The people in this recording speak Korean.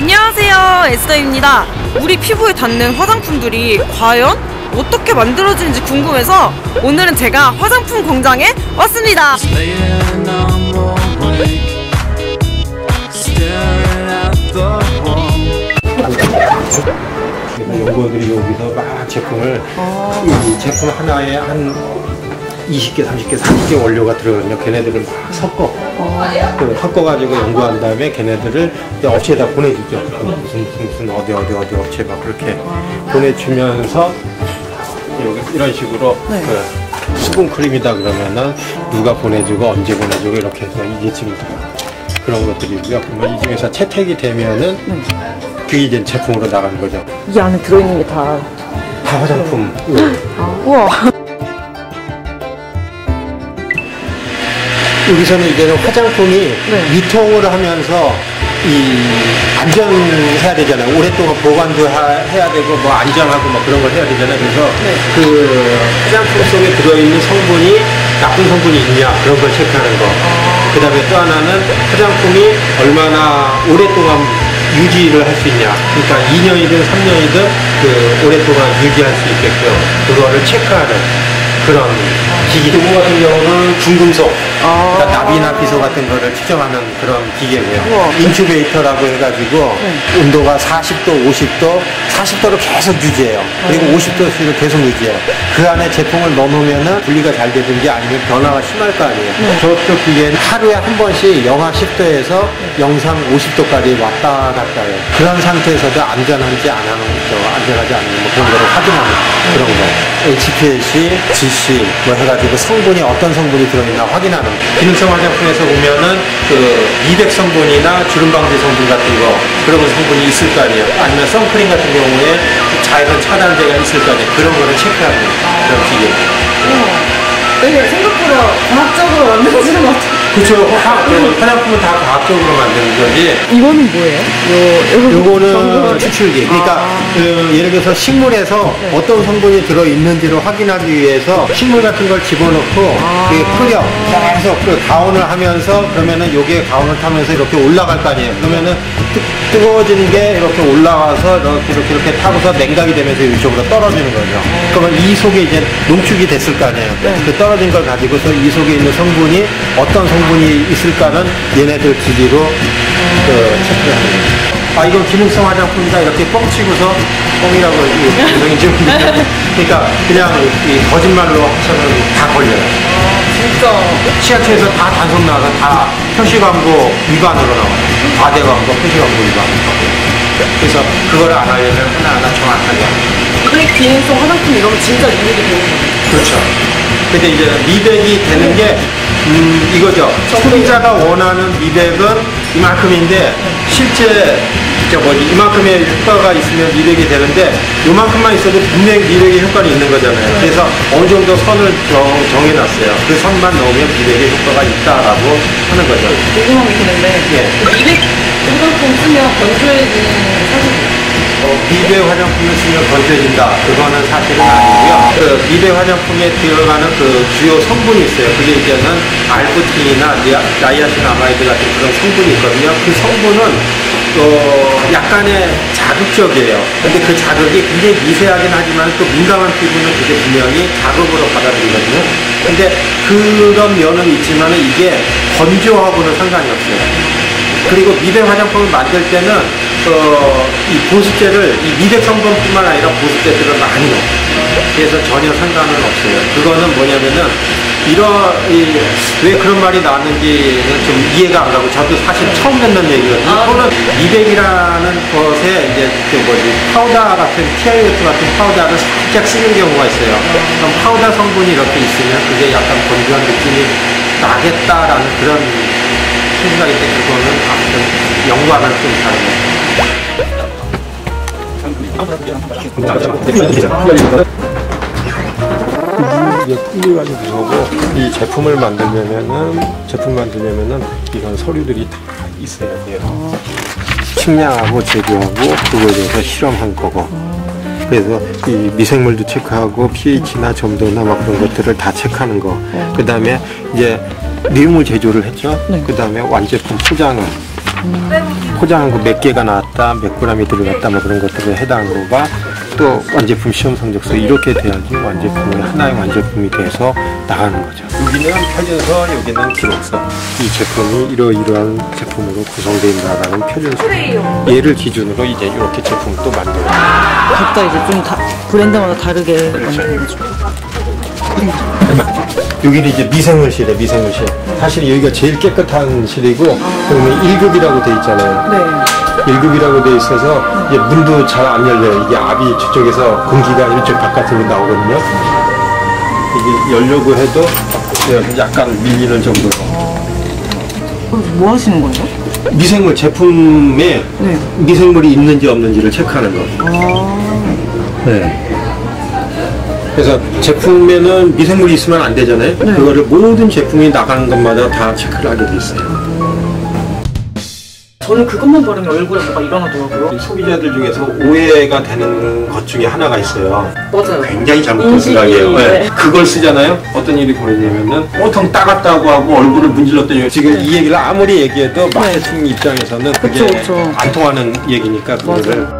안녕하세요 에스더입니다 우리 피부에 닿는 화장품들이 과연 어떻게 만들어지는지 궁금해서 오늘은 제가 화장품 공장에 왔습니다. 연구원들이 여기서 막 제품을 이 제품 하나에 한 20개, 30개, 40개 원료가 들어가거든요. 걔네들을 막 섞어. 그 섞어가지고 연구한 다음에 걔네들을 업체에다 보내주죠. 그 무슨 무슨 무슨 어디 어디 어디 업체 막 그렇게 보내주면서 여기 이런 식으로 그 수분 크림이다 그러면은 누가 보내주고 언제 보내주고 이렇게 해서 이게 지금 다 그런 것들이고요. 그러면 이 중에서 채택이 되면은 그게 이제 제품으로 나가는 거죠. 이 안에 들어있는 게 다 다 화장품. 우와 여기서는 이제는 화장품이 네. 유통을 하면서 이 안전해야 되잖아요. 오랫동안 보관도 하- 해야 되고 뭐 안전하고 뭐 그런 걸 해야 되잖아요. 그래서 네. 그 화장품 속에 들어있는 성분이 나쁜 성분이 있냐 그런 걸 체크하는 거. 아. 그다음에 또 하나는 화장품이 얼마나 오랫동안 유지를 할 수 있냐. 그러니까 2년이든 3년이든 그 오랫동안 유지할 수 있게끔 그거를 체크하는 그런 기기. 요거 같은 경우는 중금속, 그러니까 납이나 비소 같은 거를 측정하는 그런 기계고요. 우와. 인큐베이터라고 해가지고 온도가 40도, 50도, 40도를 계속 유지해요. 그리고 50도씨를 계속 유지해요. 그 안에 제품을 넣어놓으면은 분리가 잘 되든지 아니면 변화가 심할 거 아니에요. 저쪽 기계는 하루에 한 번씩 영하 10도에서 영상 50도까지 왔다 갔다 해요. 그런 상태에서도 안전한지 안 하는 거, 안전하지 않는 뭐 그런 거를 확인하는 그런 거. HPLC, GC 뭐 해가지고 성분이 어떤 성분이 들어있나 확인하는 거. 기능성 화장품에서 보면은 그 미백 성분이나 주름 방지 성분 같은 거 그런 성분이 있을 거 아니에요. 아니면 선크림 같은 경우에 자외선 차단제가 있을 거 아니에요. 그런 거를 체크하는 그런 기계. 되게 생각보다 과학적으로 만들어지는 것 같아요 그렇죠. 화, 그 화장품은 다 과학적으로 만드는 거지. 이거는 뭐예요? 요, 요거는 추출기. 그러니까 그 예를 들어서 식물에서 어떤 성분이 들어 있는지를 확인하기 위해서 식물 같은 걸 집어넣고 이게 끓여 계속 그 가온을 하면서 그러면은 요게 가온을 타면서 이렇게 올라갈 거 아니에요. 그러면은 뜨, 뜨거워진 게 이렇게 올라와서 이렇게 이렇게 이렇게 타고서 냉각이 되면서 이쪽으로 떨어지는 거죠. 그러면 이 속에 이제 농축이 됐을 거 아니에요. 그 떨어진 걸 가지고서 이 속에 있는 성분이 어떤 성분 이 있을까는 얘네들 기기로 그 거예요. 아 이건 기능성 화장품이다 이렇게 뻥치고서 뻥이라고 이좀 그러니까 그냥 이 거짓말로 하셔면 다 걸려요. 진짜 지하철에서 다 단속 나와서 다 표시 광고 위반으로 나와요. 과대 광고, 표시 광고 위반. 그래서 그거를 안 하려면 하나하나 정확하게 하는 거예요. 그 기능성 화장품 이러면 진짜 유익이 되는 거예요 그렇죠. 근데 이제 미백이 되는 게, 음, 이거죠. 소비자가 원하는 미백은 이만큼인데, 실제, 저 뭐지, 이만큼의 효과가 있으면 미백이 되는데, 요만큼만 있어도 분명히 미백의 효과는 있는 거잖아요. 그래서 어느 정도 선을 정, 정해놨어요. 그 선만 넣으면 미백의 효과가 있다라고 하는 거죠. 궁금한 게 있는데 예. 미백 화장품 쓰면 건조해지는 미백 화장품을 쓰면 건조해진다. 그거는 사실은 아니고요. 그 미백 화장품에 들어가는 그 주요 성분이 있어요. 그게 이제는 알부틴이나 니아- 나이아신 아마이드 같은 그런 성분이 있거든요. 그 성분은 어, 약간의 자극적이에요. 근데 그 자극이 굉장히 미세하긴 하지만 또 민감한 피부는 그게 분명히 자극으로 받아들이거든요. 근데 그런 면은 있지만 이게 건조하고는 상관이 없어요. 그리고 미백 화장품을 만들 때는 어, 이 보습제를 이 미백 성분뿐만 아니라 보습제들을 많이 넣어. 그래서 전혀 상관은 없어요. 그거는 뭐냐면은 이런 이, 왜 그런 말이 나왔는지는 좀 이해가 안 가고 저도 사실 처음 듣는 얘기거든요. 이거는 미백이라는 것에 이제 그 뭐지 파우더 같은 TiO2 같은 파우더를 살짝 쓰는 경우가 있어요. 그럼 파우더 성분이 이렇게 있으면 그게 약간 건조한 느낌이 나겠다라는 그런 생각인데 그거는 아무튼 연구하는 좀 다른 거. 이게 이 제품을 만들려면은 제품 만들려면은 이런 서류들이 다 있어야 돼요. 측량하고 제조하고 그거에 대해서 실험한 거고 그래서 이 미생물도 체크하고 pH나 점도나 막 그런 것들을 다 체크하는 거. 그 다음에 이제 내용물 제조를 했죠. 그 다음에 완제품 포장을 포장한 거 몇 개가 나왔다, 몇 그램이 들어갔다, 뭐 그런 것들에 해당한 거가 또 완제품 시험 성적서 이렇게 돼야지 완제품이 하나의 완제품이 돼서 나가는 거죠. 여기는 표준서, 여기는 기록서. 이 제품이 이러이러한 제품으로 구성되어 있다라는 표준서. 얘를 기준으로 이제 이렇게 제품을 또 만들어요. 각자 이제 좀 다, 브랜드마다 다르게 만드는 거죠. 여기는 이제 미생물실이에요, 미생물실. 사실 여기가 제일 깨끗한 실이고, 그러면 1급이라고 돼 있잖아요. 네. 1급이라고 돼 있어서 이제 문도 잘 안 열려요. 이게 압이 저쪽에서 공기가 이쪽 바깥으로 나오거든요. 이게 열려고 해도 네, 약간 밀리는 정도로. 뭐 하시는 거예요? 미생물 제품에 네. 미생물이 있는지 없는지를 체크하는 거. 아, 네. 그래서 제품에는 미생물이 있으면 안 되잖아요. 네. 그거를 모든 제품이 나가는 것마다 다 체크를 하게 돼 있어요. 저는 그것만 바르면 얼굴에 뭐가 일어나더라고요. 소비자들 중에서 오해가 되는 것 중에 하나가 있어요. 맞아요. 굉장히 잘못된 인식이, 생각이에요. 네. 네. 그걸 쓰잖아요. 어떤 일이 벌어지냐면은 보통 따갑다고 하고 얼굴을 문질렀더니 지금 이 얘기를 아무리 얘기해도 마케팅 입장에서는 그게 그쵸, 그쵸. 안 통하는 얘기니까 그거를 맞아요.